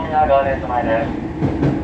急西宮ガーデンズ前です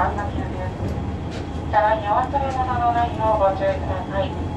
3の急です。車にお忘れ物のないようご注意ください。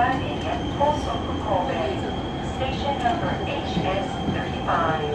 arriving at Tulsa station number HS 35.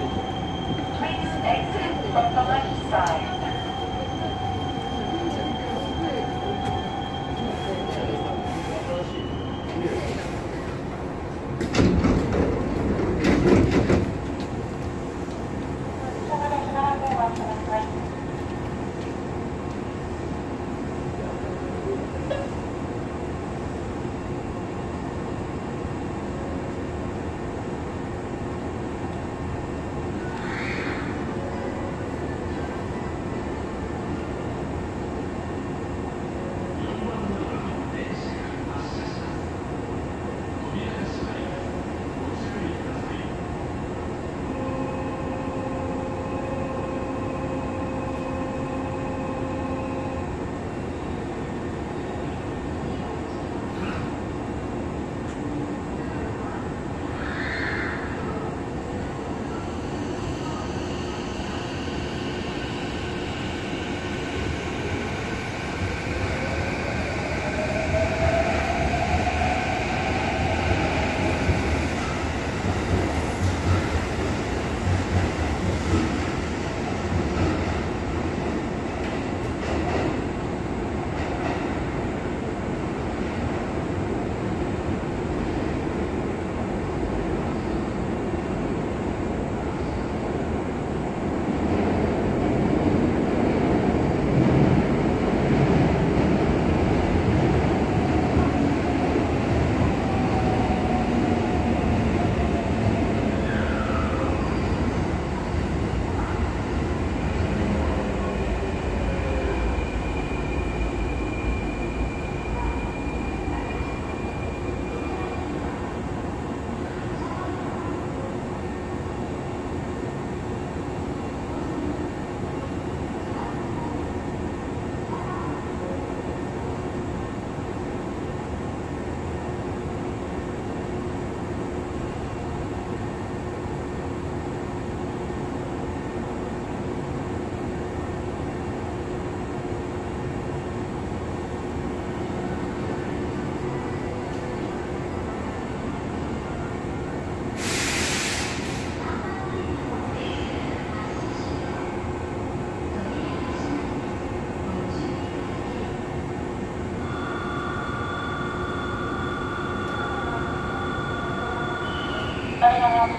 around.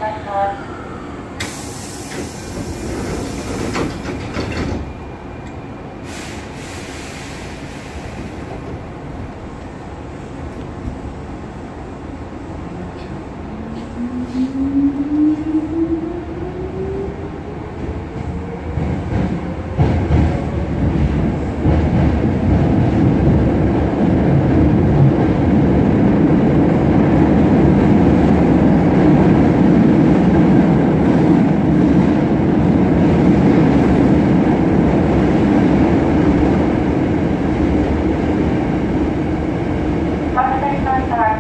ス停